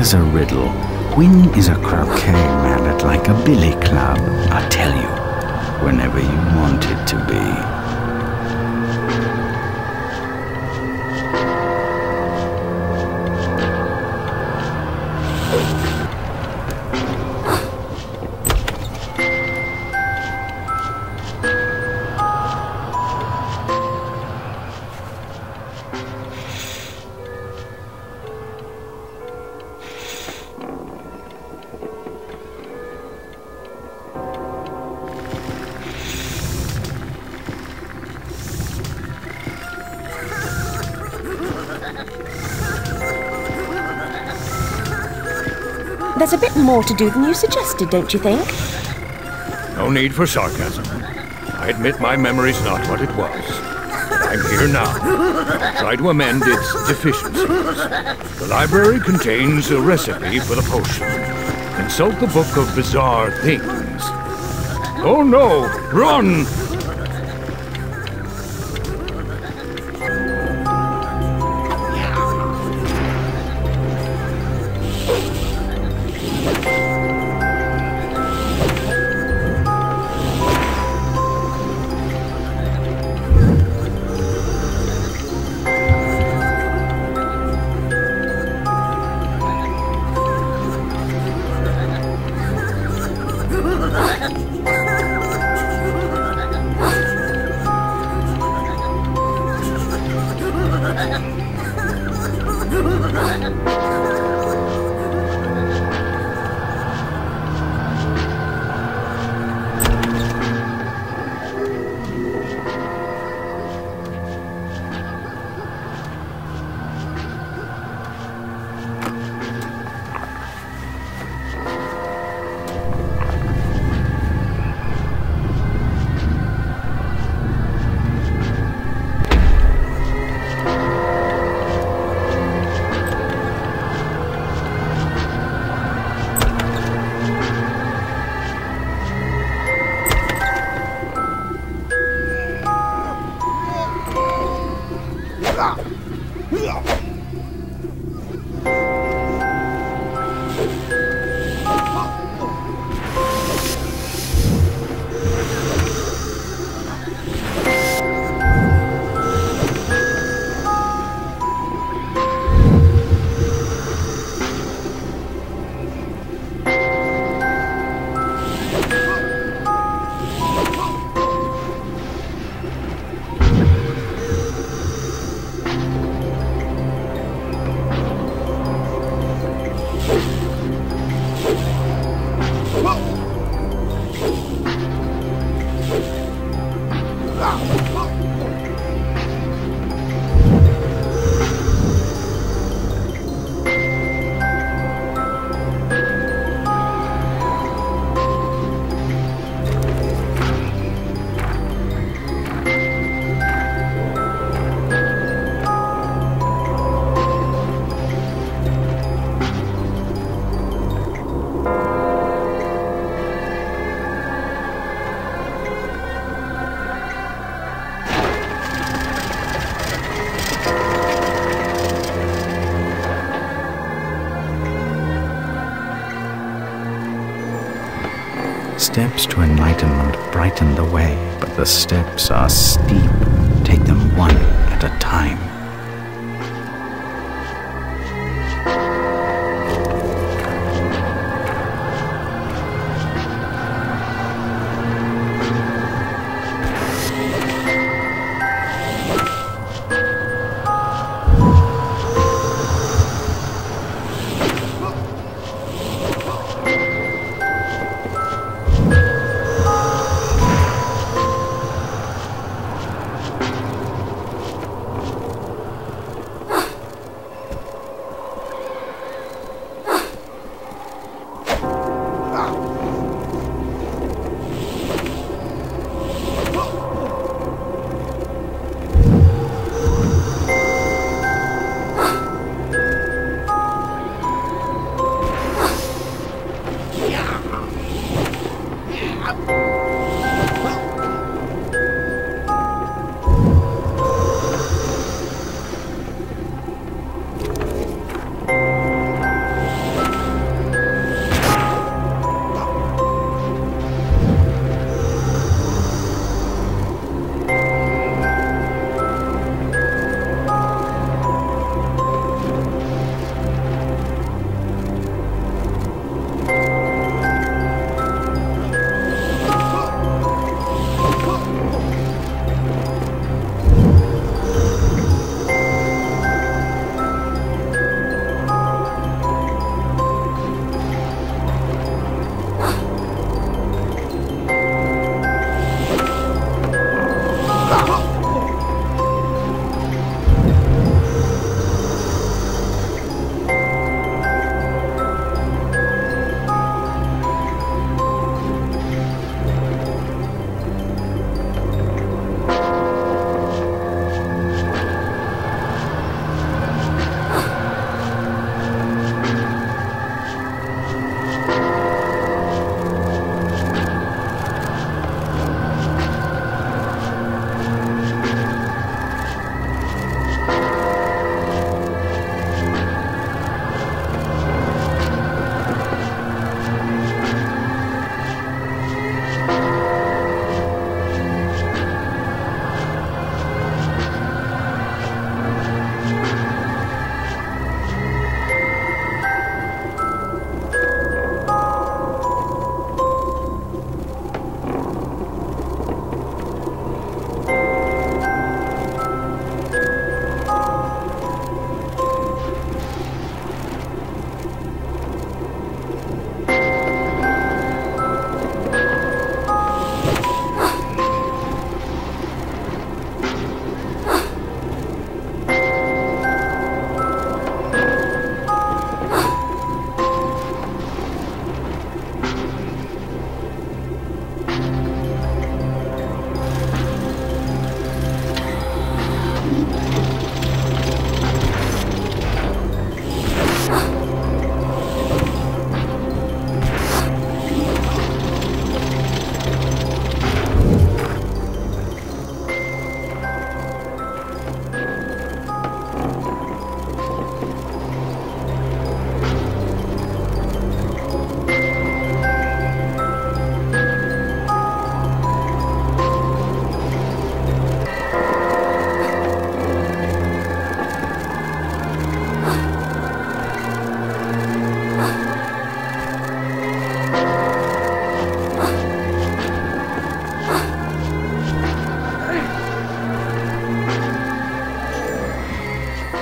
Here's a riddle. When is a croquet mallet like a billy club? I'll tell you, whenever you want it to be. There's a bit more to do than you suggested, don't you think? No need for sarcasm. I admit my memory's not what it was. I'm here now. Try to amend its deficiencies. The library contains a recipe for the potion. Consult the Book of Bizarre Things. Oh no! Run! Steps to enlightenment brighten the way, but the steps are steep. Take them one at a time.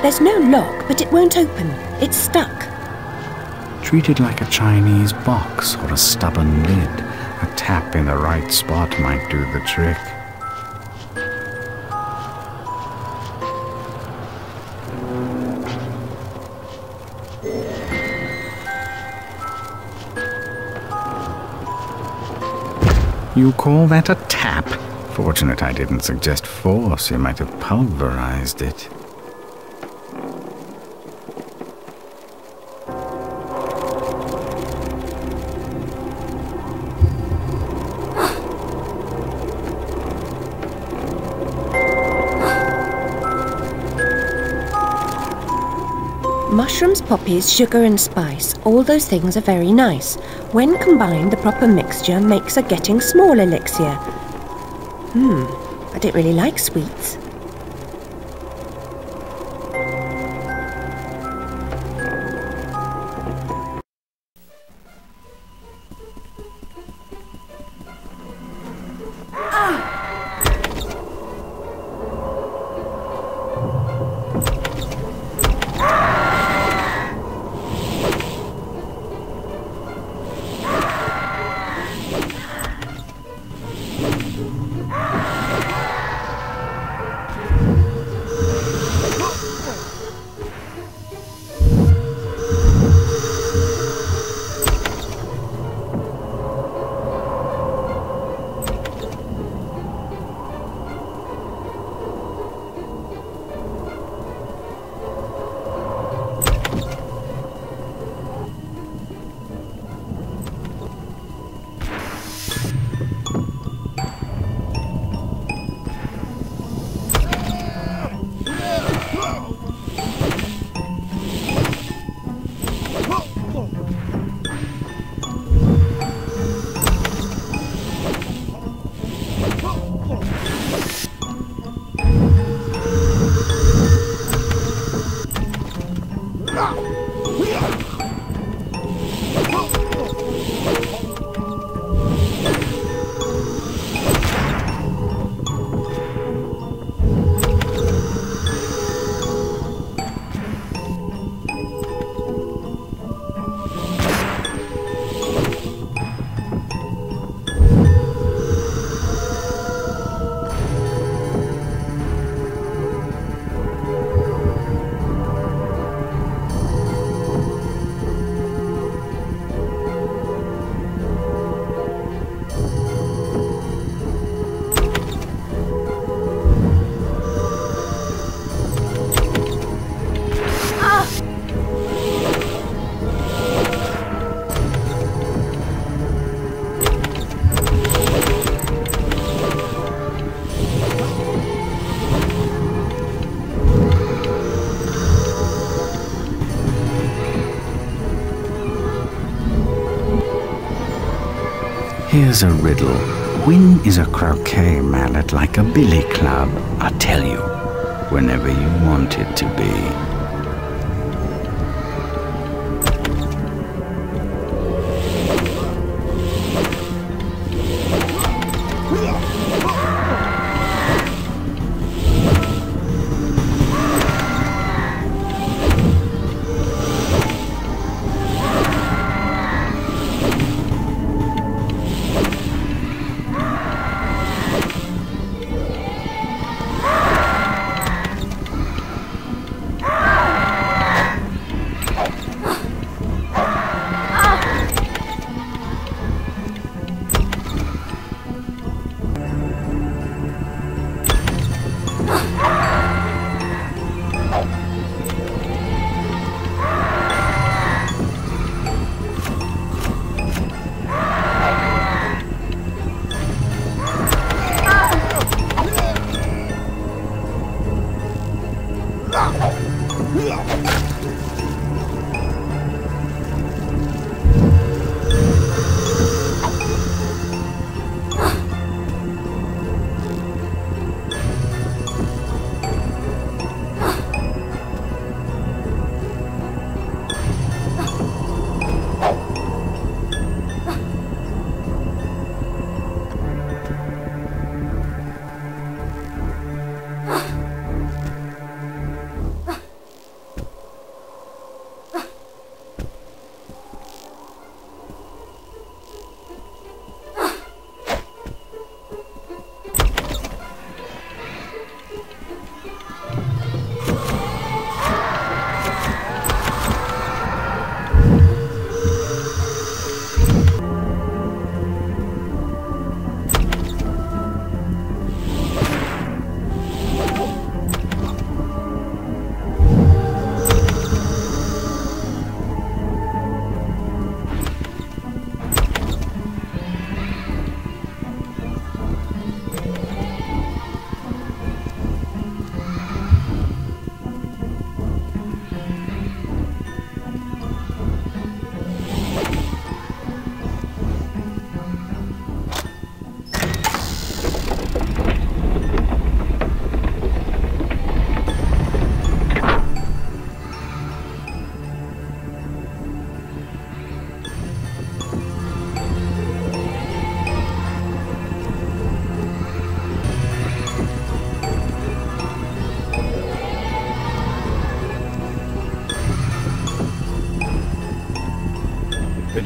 There's no lock, but it won't open. It's stuck. Treated like a Chinese box or a stubborn lid. A tap in the right spot might do the trick. You call that a tap? Fortunate I didn't suggest force. You might have pulverized it. Mushrooms, poppies, sugar and spice, all those things are very nice. When combined, the proper mixture makes a getting small elixir. Hmm, I don't really like sweets. Here's a riddle. When is a croquet mallet like a billy club? I'll tell you, whenever you want it to be.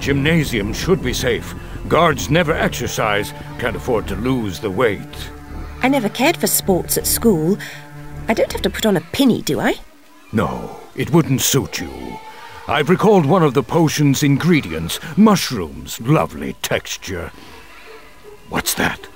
Gymnasium should be safe. Guards never exercise, can't afford to lose the weight. I never cared for sports at school. I don't have to put on a pinny, do I? No, it wouldn't suit you. I've recalled one of the potion's ingredients mushrooms. Lovely texture. What's that?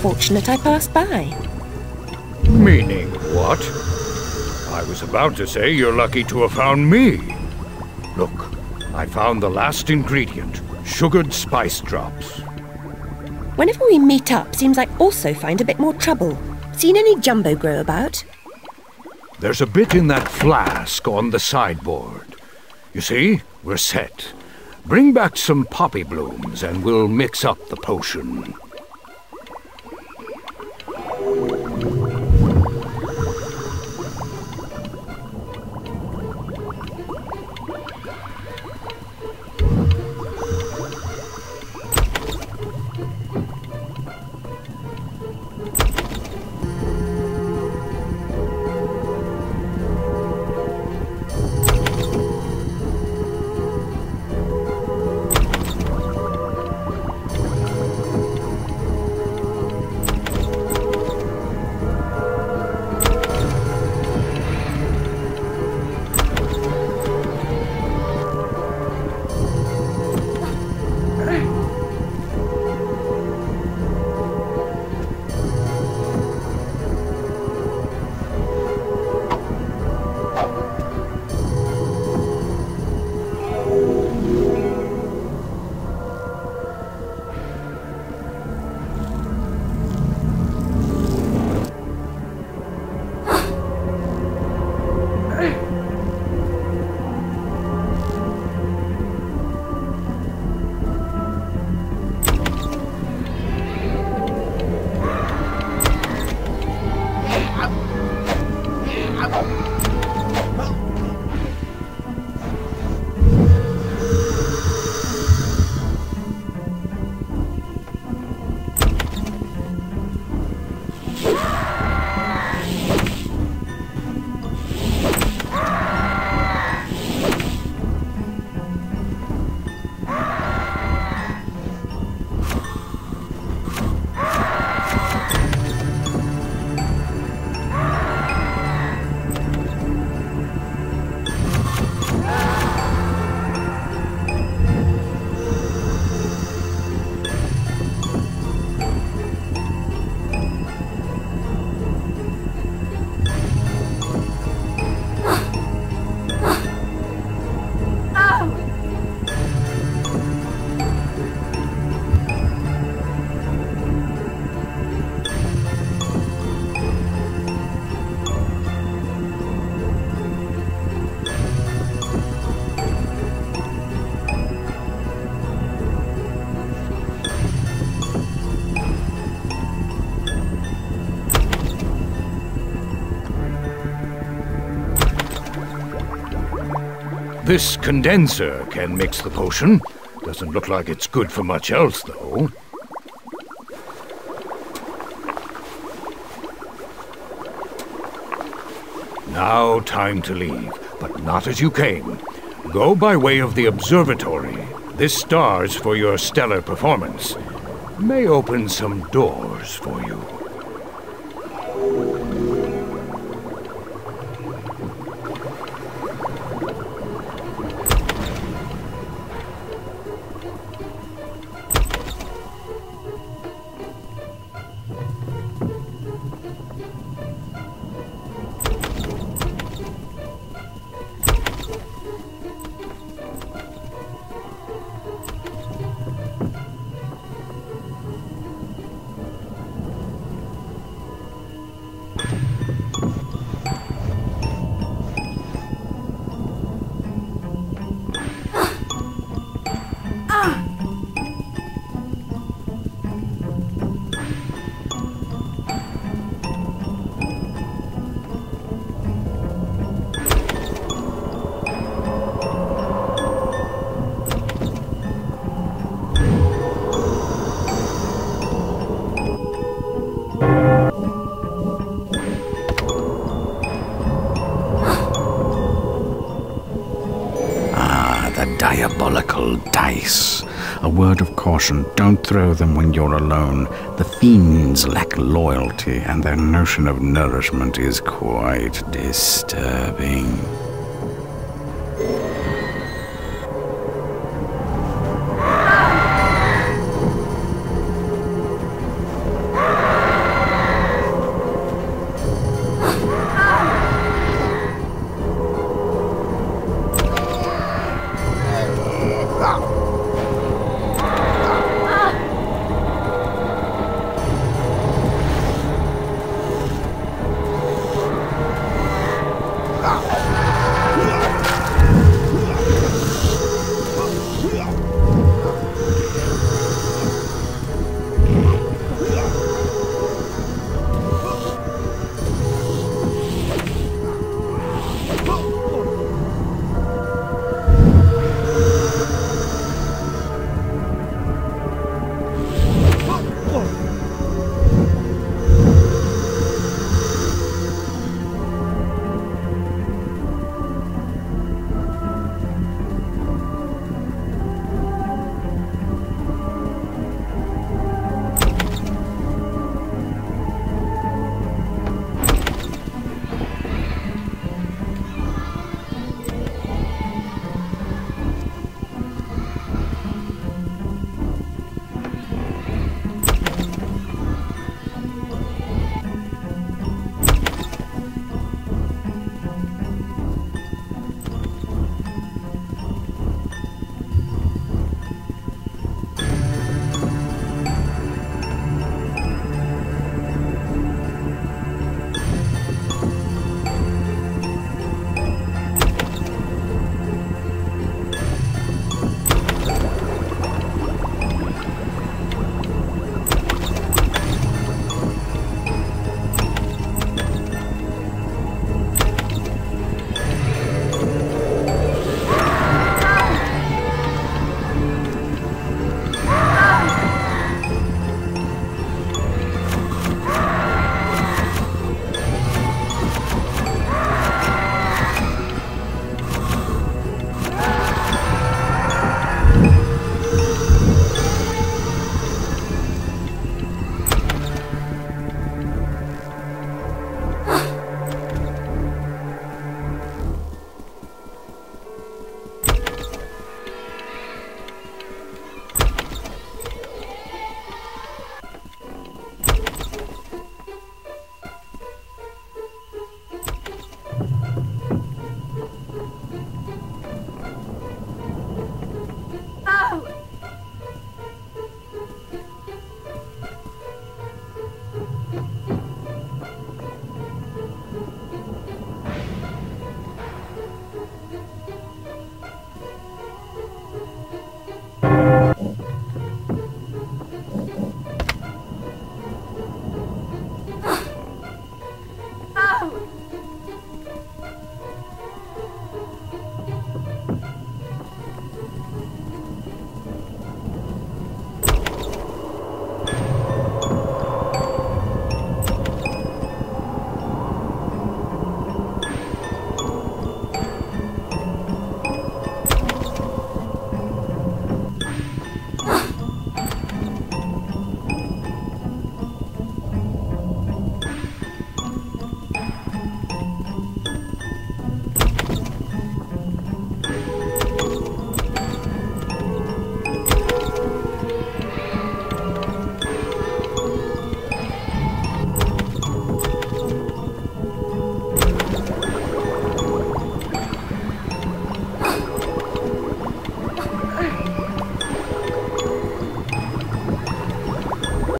Fortunate I passed by. Meaning what? I was about to say you're lucky to have found me. Look, I found the last ingredient sugared spice drops. Whenever we meet up, seems I also find a bit more trouble. Seen any jumbo grow about? There's a bit in that flask on the sideboard. You see, we're set. Bring back some poppy blooms and we'll mix up the potion. This condenser can mix the potion. Doesn't look like it's good for much else, though. Now time to leave, but not as you came. Go by way of the observatory. This star's for your stellar performance. May open some doors for you. Word of caution don't throw them when you're alone. The fiends lack loyalty, and their notion of nourishment is quite disturbing.